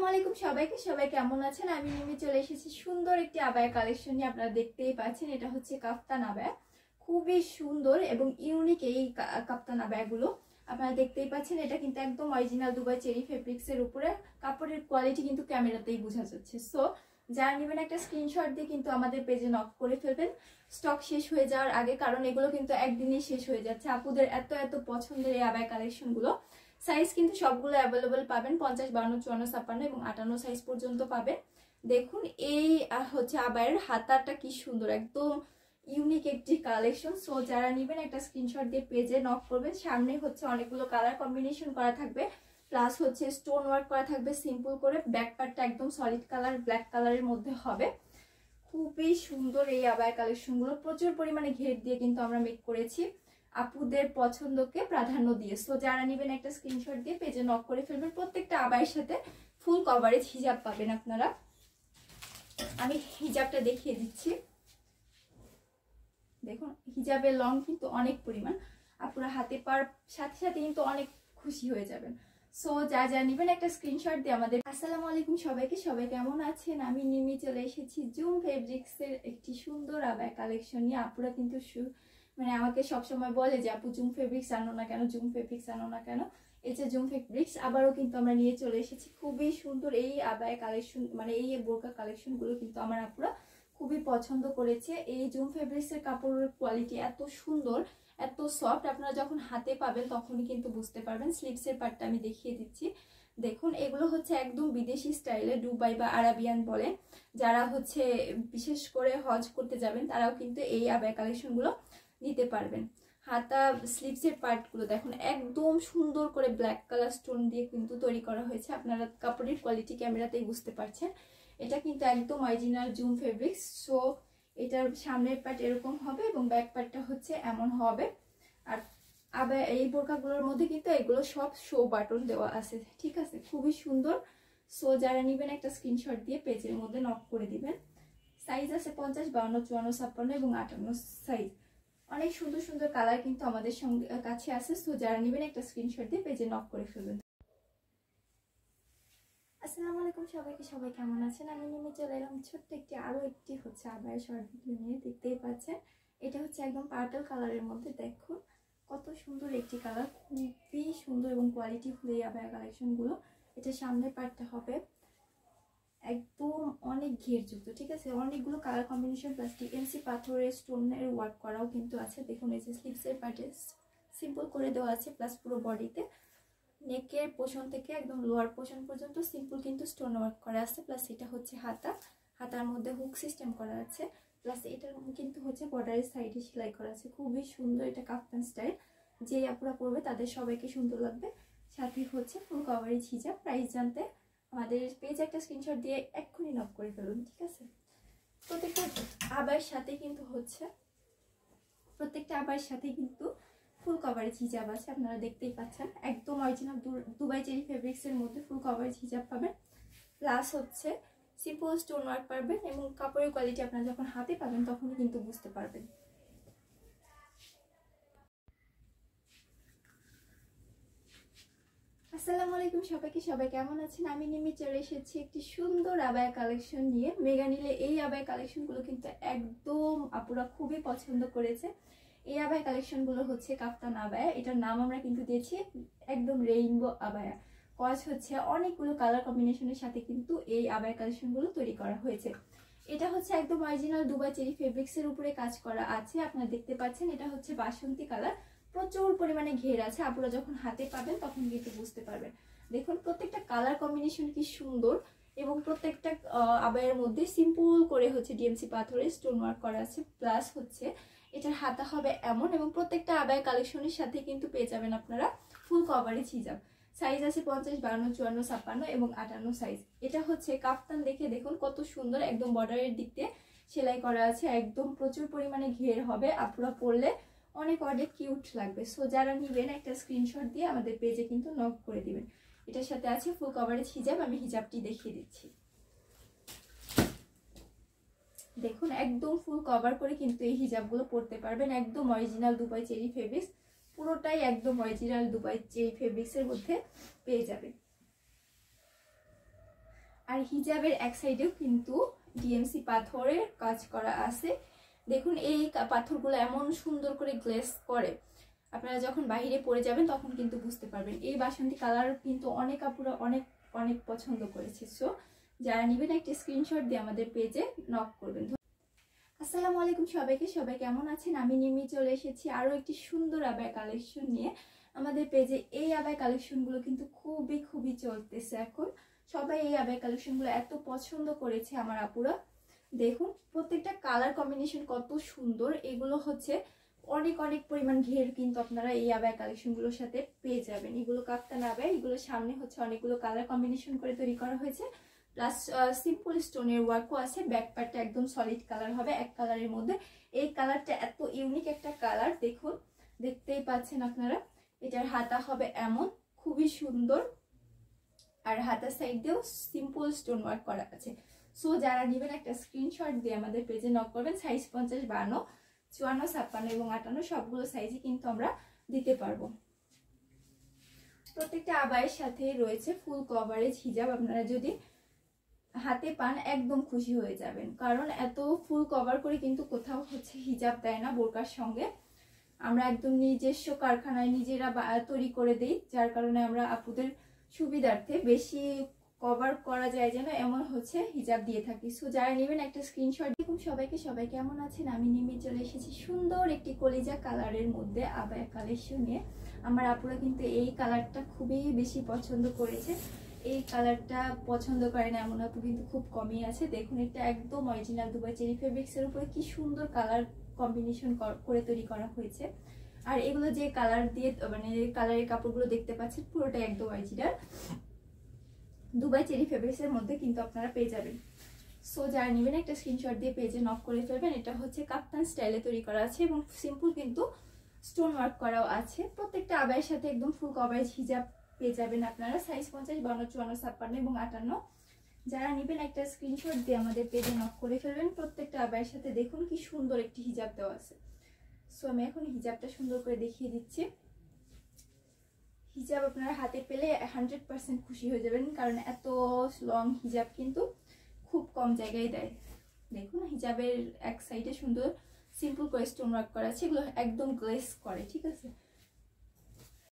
আসসালামু আলাইকুম সবাইকে। সবাই কেমন আছেন? আমি নেমে চলে এসেছি সুন্দর একটি আবায়া কালেকশন নিয়ে আপনারা দেখতেই পাচ্ছেন। এটা হচ্ছে কাফতান আবায়া। খুবই সুন্দর এবং ইউনিক এই কাপ্তান আবায়াগুলো। আপনারা দেখতেই পাচ্ছেন, এটা কিন্তু একদম অরিজিনাল দুবাই চেরি ফেব্রিক্স এর উপরে। কাপড়ের কোয়ালিটি কিন্তু ক্যামেরাতেই বোঝা যাচ্ছে। সো যারা নেবেন একটা স্ক্রিনশট দিয়ে কিন্তু আমাদের পেজে নক করে ফেলবেন। স্টক শেষ হয়ে যাওয়ার আগে, কারণ এগুলো কিন্তু একদিনেই শেষ হয়ে যাচ্ছে। আপুদের এত এত পছন্দের এই আবায় কালেকশনগুলো সাইজ কিন্তু সবগুলো অ্যাভেলেবল পাবেন, পঞ্চাশ বান্ন চুয়ান্ন, ছাপ্পান্ন এবং আটান্ন সাইজ পর্যন্ত পাবেন। দেখুন, এই হচ্ছে আবায়ের হাতাটা কি সুন্দর, একদম ইউনিক একটি কালেকশন সো যারা নেবেন, একটা স্ক্রিনশট দিয়ে পেজে নক করবেন। সামনে হচ্ছে অনেকগুলো কালার কম্বিনেশন করা থাকবে। প্লাস হচ্ছে স্টোন ওয়ার্ক করা থাকবে সিম্পল করে। ব্যাক পার্টটা একদম সলিড কালার ব্ল্যাক কালারের মধ্যে হবে। খুবই সুন্দর এই আবায় কালেকশনগুলো প্রচুর পরিমাণে ঘের দিয়ে কিন্তু আমরা মেক করেছি। আপুদের পছন্দকে প্রাধান্য দিয়ে। সো যারা নেবেন একটা স্ক্রিনশট দিয়ে পেজে নক করে ফেলবেন, প্রত্যেকটা আবায়ের সাথে ফুল কভারেজ হিজাব পাবেন আপনারা। আমি হিজাবটা দেখিয়ে দিচ্ছি। দেখুন, হিজাবের লং কিন্তু অনেক পরিমাণ। আপুরা হাতে পার সাথে সাথে কিন্তু অনেক খুশি হয়ে যাবেন। সো যা যা নেবেন একটা স্ক্রিনশট দিয়ে আমাদের আসসালামু আলাইকুম সবাইকে, সবাই কেমন আছেন? আমি নিমি, চলে এসেছি জুম ফেব্রিক্সের একটি সুন্দর আবায় কালেকশন নিয়ে। আপুরা কিন্তু মানে আমাকে সবসময় বলে যে, আপু, জুম ফেব্রিক্স আনো না কেন? জুম ফেব্রিক্স আনো না কেন? এই যে জুম ফেব্রিক্স, আবারও কিন্তু আমরা নিয়ে চলে এসেছি। খুবই সুন্দর এই আবায় কালেকশন মানে এই বোরকা কালেকশনগুলো কিন্তু আমার আপুরা খুবই পছন্দ করেছে। এই জুম ফেব্রিক্সের কাপড়ের কোয়ালিটি এত সুন্দর, এত সফট আপনারা যখন হাতে পাবেন তখনই কিন্তু বুঝতে পারবেন। স্লিপসের পার্টটা আমি দেখিয়ে দিচ্ছি। দেখুন, এগুলো হচ্ছে একদম বিদেশি স্টাইলে দুবাই বা আরাবিয়ান বলে। যারা হচ্ছে, বিশেষ করে হজ করতে যাবেন, তারাও কিন্তু এই আবায় কালেকশনগুলো নিতে পারবেন। হাতা স্লিপসের পার্টগুলো দেখুন, একদম সুন্দর করে ব্ল্যাক কালার স্টোন দিয়ে কিন্তু তৈরি করা হয়েছে। আপনারা কাপড়ের কোয়ালিটি ক্যামেরাতেই বুঝতে পারছেন। এটা কিন্তু একদম অরিজিনাল জুম ফেব্রিক্স সো এটার সামনের পার্ট এরকম হবে এবং ব্যাক পার্টটা হচ্ছে এমন হবে। আর আবার এই বোরকাগুলোর মধ্যে কিন্তু এগুলো সব শো বাটন দেওয়া আছে, ঠিক আছে? খুবই সুন্দর। সো যারা নেবেন একটা স্ক্রিনশট দিয়ে পেজের মধ্যে নক করে দিবেন। সাইজ আছে পঞ্চাশ, বাউন্ন, চুয়ান্ন, ছাপ্পান্ন এবং আটান্ন সাইজ অনেক সুন্দর সুন্দর কালার কিন্তু আমাদের সঙ্গে কাছে আছে। সো যারা নেবেন একটা স্ক্রিনশট দিয়ে পেজে নক করে ফেলবেন। আসসালামু আলাইকুম সবাইকে, সবাই কেমন আছেন? আমি নেমে চলে এলাম ছোট্ট একটি আরও একটি হচ্ছে আবার শর্ট ভিডিও নিয়ে, দেখতেই পাচ্ছেন। এটা হচ্ছে একদম পার্পল কালারের মধ্যে, দেখুন। কত সুন্দর একটি কালার খুবই সুন্দর এবং কোয়ালিটি ফুল এই আবার কালেকশনগুলো এটা সামনের পার্টটা হবে। একদম অনেক ঘেরযুক্ত, ঠিক আছে? অনেকগুলো কালার কম্বিনেশন প্লাস্টিক এমসি পাথরের স্টোনের ওয়ার্ক করাও কিন্তু আছে। দেখুন, এই যে স্লিপসের পার্টে সিম্পল করে দেওয়া আছে প্লাস পুরো বডিতে নেকের পোষণ থেকে একদম লোয়ার পোষণ পর্যন্ত সিম্পল কিন্তু স্টোন ওয়ার্ক করা আছে। প্লাস এটা হচ্ছে হাতা। হাতার মধ্যে হুক সিস্টেম করা আছে। প্লাস এটার কিন্তু হচ্ছে বর্ডারের সাইডে সেলাই করা আছে। খুবই সুন্দর এটা কাপ্তান স্টাইল যে আপুরা পরবে তাদের সবাইকে সুন্দর লাগবে। সাথে হচ্ছে ফুল কভারেজ হিজাব প্রাইস জানতে আমাদের পেজ একটা স্ক্রিনশট দিয়ে এক্ষুনি নক করে ফেলুন, ঠিক আছে? প্রত্যেকটা আবার সাথে কিন্তু হচ্ছে, প্রত্যেকটা আবার সাথে কিন্তু ফুল কভারেজ হিজাব আছে, আপনারা দেখতেই পাচ্ছেন। একদম অরিজিনাল দুবাই চেরি ফেব্রিক্সের মধ্যে ফুল কভারেজ হিজাব পাবেন। প্লাস হচ্ছে সিম্পল স্টোন ওয়ার্ক পারবেন এবং কাপড়ের কোয়ালিটি আপনারা যখন হাতে পাবেন, তখনই কিন্তু বুঝতে পারবেন। আসসালামু আলাইকুম সবাইকে, সবাই কেমন আছেন? আমি নিমি চলে এসেছি একটি সুন্দর আবায়া কালেকশন নিয়ে। মেগা নিলে এই আবায়া কালেকশনগুলো কিন্তু একদম আপুরা খুবই পছন্দ করেছে। এই আবায়া কালেকশনগুলো হচ্ছে কাফতান আবায়া এটার নাম আমরা কিন্তু দিয়েছি একদম রেইনবো আবায়া কজ হচ্ছে অনেকগুলো কালার কম্বিনেশনের সাথে কিন্তু এই আবায়া কালেকশনগুলো তৈরি করা হয়েছে। এটা হচ্ছে একদম অরিজিনাল দুবাই চেরি ফেব্রিক্সের উপরে কাজ করা আছে। আপনারা দেখতে পাচ্ছেন, এটা হচ্ছে বাসন্তী কালার প্রচুর পরিমাণে ঘের আছে। আপনারা যখন হাতে পাবেন তখন কিন্তু বুঝতে পারবেন। দেখুন, প্রত্যেকটা কালার কম্বিনেশন কি সুন্দর এবং প্রত্যেকটা আবায়ের মধ্যে সিম্পল করে হচ্ছে ডিএমসি পাথরের স্টোন ওয়ার্ক করা আছে। প্লাস হচ্ছে এটার হাতা হবে এমন এবং প্রত্যেকটা আবায় কালেকশনের সাথে কিন্তু পেয়ে যাবেন আপনারা ফুল কভারেজ হিজাব। সাইজ আছে পঞ্চাশ বান্ন চুয়ান্ন, ছাপ্পান্ন এবং আটান্ন সাইজ এটা হচ্ছে কাফতান দেখে দেখুন কত সুন্দর একদম বর্ডারের দিক দিয়ে সেলাই করা আছে। একদম প্রচুর পরিমাণে ঘের হবে। আপনারা পরলে অনেক অনেক কিউট লাগবে। সো যারা নিবেন, একটা স্ক্রিনশট দিয়ে আমাদের পেজে কিন্তু নক করে দিবেন। এটার সাথে আছে ফুল কভারেজ হিজাব, আমি হিজাবটি দেখিয়ে দিচ্ছি। দেখুন, একদম ফুল কভার করে কিন্তু এই হিজাবগুলো পরতে পারবেন। একদম অরিজিনাল দুবাই চেরি ফেব্রিক্স পুরোটাই একদম অরিজিনাল দুবাই চেরি ফেব্রিক্সের মধ্যে পেয়ে যাবেন। আর হিজাবের এক সাইডেও কিন্তু ডিএমসি পাথরের কাজ করা আছে। দেখুন, এই পাথরগুলো এমন সুন্দর করে গ্লেস করে। আপনারা যখন বাহিরে পড়ে যাবেন, তখন কিন্তু বুঝতে পারবেন। এই বাসন্তী কালার কিন্তু অনেক আপুরা অনেক অনেক পছন্দ করেছে। সো যারা নেবেন, একটা স্ক্রিনশট দিয়ে আমাদের পেজে নক করবেন। আসসালামু আলাইকুম সবাইকে। সবাই কেমন আছেন? আমি নিমি চলে এসেছি আরও একটি সুন্দর আবায় কালেকশন নিয়ে। আমাদের পেজে এই আবায় কালেকশনগুলো কিন্তু খুবই খুবই চলতেছে এখন। সবাই এই আবায় কালেকশনগুলো এত পছন্দ করেছে আমার আপুরা। দেখুন, প্রত্যেকটা কালার কম্বিনেশন কত সুন্দর। এগুলো হচ্ছে অনেক অনেক পরিমাণ ঘের কিন্তু আপনারা এই আবায় কালেকশনগুলোর সাথে পেয়ে যাবেন। এগুলো কাপ্তান আবায় এগুলো সামনে হচ্ছে অনেকগুলো কালার কম্বিনেশন করে তৈরি করা হয়েছে। প্লাস সিম্পল স্টোনের ওয়ার্কও আছে ব্যাক পার্টটা একদম সলিড কালার হবে, এক কালারের মধ্যে। এই কালারটা এত ইউনিক একটা কালার দেখুন, দেখতেই পাচ্ছেন আপনারা। এটার হাতা হবে এমন, খুবই সুন্দর। আর হাতার সাইড দিয়েও সিম্পল স্টোন ওয়ার্ক করা আছে। সো যারা নেবেন একটা স্ক্রিনশট দিয়ে আমাদের পেজে নক করবেন সাইজ পঞ্চাশ, বান্ন, চুয়ান্ন, ছাপ্পান্ন এবং আটান্ন, সবগুলো সাইজে কিন্তু আমরা দিতে পারব। প্রত্যেকটা আবায়ের সাথে রয়েছে ফুল কভারেজ হিজাব আপনারা যদি হাতে পান, একদম খুশি হয়ে যাবেন। কারণ এত ফুল কভার করে কিন্তু কোথাও হচ্ছে হিজাব দেয় না বোরকার সঙ্গে। আমরা একদম নিজস্ব কারখানায় নিজেরা তৈরি করে দিই, যার কারণে আমরা আপুদের সুবিধার্থে বেশি কভার করা যায় যেন এমন হচ্ছে, হিজাব দিয়ে থাকি। সো যারা নেবেন একটা স্ক্রিনশট দেখুন, সবাইকে, সবাই কেমন আছেন? আমি নেমে চলে এসেছি সুন্দর একটি কলিজা কালারের মধ্যে আবার কালেকশন আমার আপুরা কিন্তু এই কালারটা খুবই বেশি পছন্দ করেছে। এই কালারটা পছন্দ করে না এমন আপু কিন্তু খুব কমই আছে। দেখুন, এটা একদম অরিজিনাল দুবাই চেরি ফেব্রিক্সের উপরে কি সুন্দর কালার কম্বিনেশন করে তৈরি করা হয়েছে। আর এগুলো যে কালার দিয়ে মানে কালারের কাপড়গুলো দেখতে পাচ্ছেন পুরোটা একদম অরিজিনাল দুবাই চেরি ফেব্রিক্সের মধ্যে কিন্তু আপনারা পেয়ে যাবেন। সো যারা নেবেন একটা স্ক্রিনশট দিয়ে পেজে নক করে ফেলবেন। এটা হচ্ছে কাপ্তান স্টাইলে তৈরি করা আছে এবং সিম্পল কিন্তু স্টোন ওয়ার্ক করাও আছে। প্রত্যেকটা আবায়ের সাথে একদম ফুল কভারেজ হিজাব পেয়ে যাবেন আপনারা। সাইজ পঞ্চাশ বান্ন চুয়ান্ন, ছাপ্পান্ন এবং আটান্ন। যারা নেবেন একটা স্ক্রিনশট দিয়ে আমাদের পেজে নক করে ফেলবেন। প্রত্যেকটা আবায়ের সাথে দেখুন কি সুন্দর একটি হিজাব দেওয়া আছে। সো আমি এখন হিজাবটা সুন্দর করে দেখিয়ে দিচ্ছি। হিজাব আপনার হাতে পেলে হান্ড্রেড পার্সেন্ট খুশি হয়ে যাবেন, কারণ এত লং হিজাব কিন্তু খুব কম জায়গায় দেয়। দেখুন, হিজাবের এক সাইডে সুন্দর সিম্পল করে ওয়ার্ক করা আছে, এগুলো একদম গ্লেস করে, ঠিক আছে?